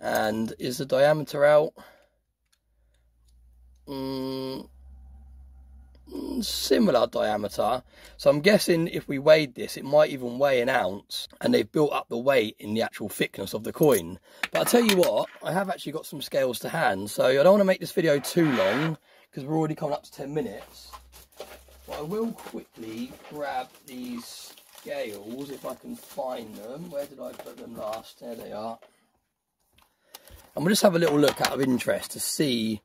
And is the diameter out? Mm, mm, similar diameter. So I'm guessing if we weighed this, it might even weigh an ounce. And they've built up the weight in the actual thickness of the coin. But I'll tell you what, I have actually got some scales to hand. So I don't want to make this video too long because we're already coming up to 10 minutes. But I will quickly grab these scales if I can find them. Where did I put them last? There they are. And we'll just have a little look out of interest to see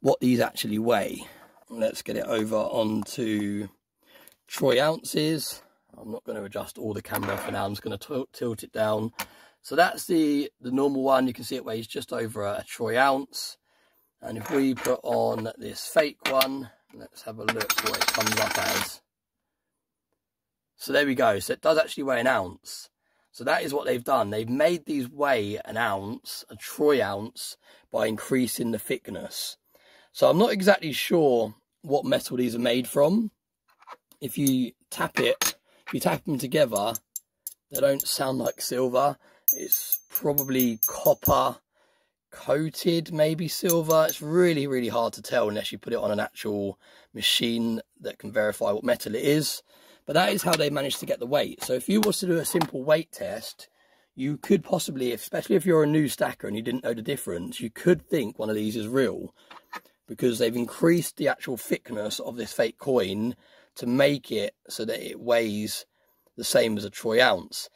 what these actually weigh. Let's get it over onto troy ounces. I'm not going to adjust all the camera for now. I'm just going to tilt it down. So that's the, the normal one. You can see it weighs just over a, a troy ounce. And if we put on this fake one, let's have a look what it comes up as. So there we go. So it does actually weigh an ounce. So that is what they've done. They've made these weigh an ounce, a troy ounce, by increasing the thickness. So I'm not exactly sure what metal these are made from. If you tap it, if you tap them together, they don't sound like silver. It's probably copper coated, maybe silver. It's really, really hard to tell unless you put it on an actual machine that can verify what metal it is. But that is how they managed to get the weight. So if you was to do a simple weight test, you could possibly, especially if you're a new stacker and you didn't know the difference, you could think one of these is real because they've increased the actual thickness of this fake coin to make it so that it weighs the same as a troy ounce.